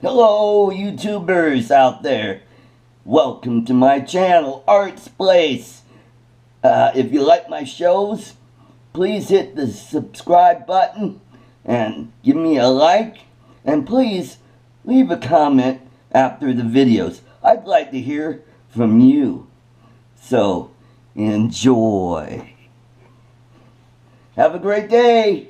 Hello, YouTubers out there. Welcome to my channel, Art's Place. Uh, if you like my shows, please hit the subscribe button and give me a like. And please leave a comment after the videos. I'd like to hear from you. So, enjoy. Have a great day.